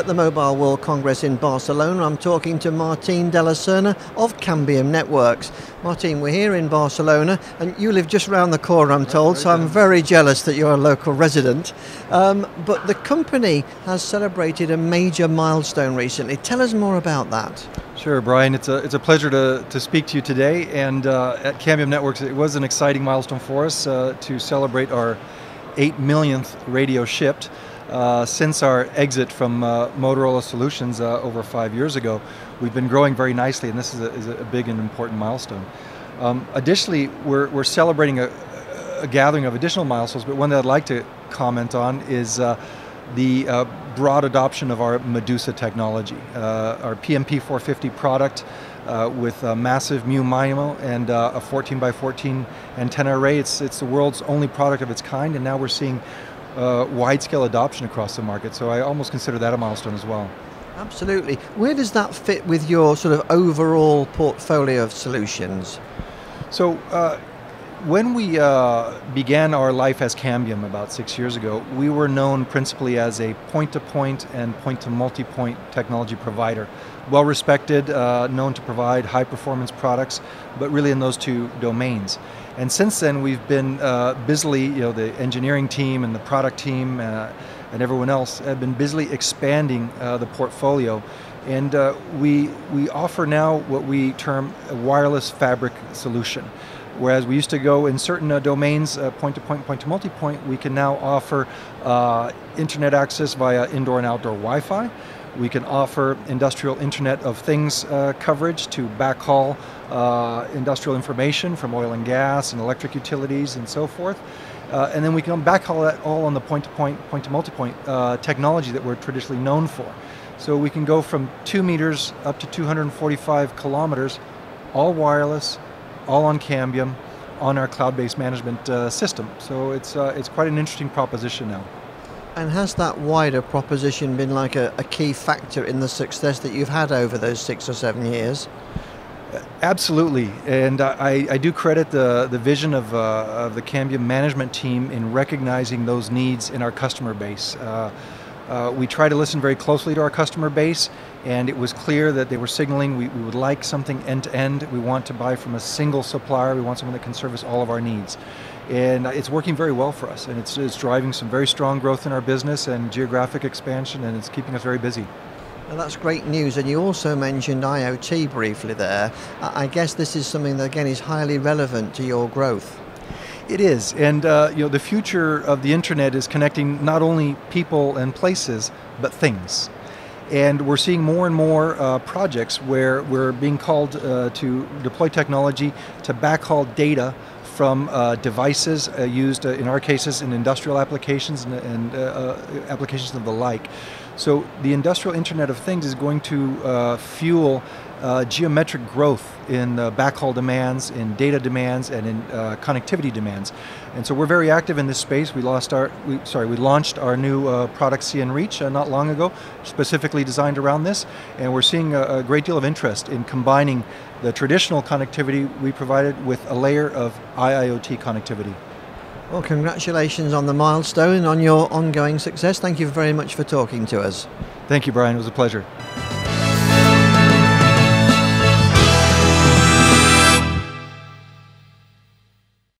at the Mobile World Congress in Barcelona. I'm talking to Martin de la Serna of Cambium Networks. Martin, we're here in Barcelona, and you live just round the corner, I'm told, so I'm very jealous that you're a local resident. Um, but the company has celebrated a major milestone recently. Tell us more about that. Sure, Brian. It's a, it's a pleasure to, to speak to you today. And uh, at Cambium Networks, it was an exciting milestone for us uh, to celebrate our 8 millionth radio shipped. Uh, since our exit from uh, Motorola Solutions uh, over five years ago, we've been growing very nicely, and this is a, is a big and important milestone. Um, additionally, we're, we're celebrating a, a, gathering of additional milestones, but one that I'd like to comment on is uh, the uh, broad adoption of our Medusa technology, our PMP 450 product. with a massive Mu MIMO and a 14 by 14 antenna array. It's, it's the world's only product of its kind, and now we're seeing uh, wide scale adoption across the market. So I almost consider that a milestone as well. Absolutely. Where does that fit with your sort of overall portfolio of solutions? So, uh, when we uh, began our life as Cambium about six years ago, we were known principally as a point to point and point to multi point technology provider. Well respected, uh, known to provide high performance products, but really in those two domains. And since then, we've been uh, busily, you know, the engineering team and the product team uh, and everyone else have been busily expanding uh, the portfolio. And uh, we, we offer now what we term a wireless fabric solution. Whereas we used to go in certain uh, domains, uh, point to point, point to multi point, we can now offer internet access via indoor and outdoor Wi Fi. We can offer industrial Internet of Things uh, coverage to backhaul uh, industrial information from oil and gas and electric utilities and so forth. Uh, and then we can backhaul that all on the point-to-point, point-to-multipoint uh, technology that we're traditionally known for. So we can go from two meters up to 245 kilometers, all wireless, all on Cambium, on our cloud-based management uh, system. So it's, uh, it's quite an interesting proposition now. And has that wider proposition been like a, a, key factor in the success that you've had over those six or seven years? Absolutely, and I, I do credit the, the vision of, uh, of the Cambium management team in recognizing those needs in our customer base. Uh, uh, we try to listen very closely to our customer base, and it was clear that they were signaling we, we would like something end to end. We want to buy from a single supplier. We want someone that can service all of our needs. And it's working very well for us, and it's, it's driving some very strong growth in our business and geographic expansion, and it's keeping us very busy. Well, that's great news. And you also mentioned IoT briefly there. I guess this is something that, again, is highly relevant to your growth. It is, and uh, you know the future of the internet is connecting not only people and places, but things. And we're seeing more and more uh, projects where we're being called uh, to deploy technology to backhaul data from uh, devices uh, used, uh, in our cases, in industrial applications and, and uh, applications of the like. So the industrial Internet of Things is going to fuel uh, geometric growth in uh, backhaul demands, in data demands, and in uh, connectivity demands. And so we're very active in this space. We lost our, we, sorry, we launched our new uh, product CN Reach uh, not long ago, specifically designed around this, and we're seeing a, a, great deal of interest in combining the traditional connectivity we provided with a layer of IIoT connectivity. Well, congratulations on the milestone, on your ongoing success. Thank you very much for talking to us. Thank you, Brian. It was a pleasure.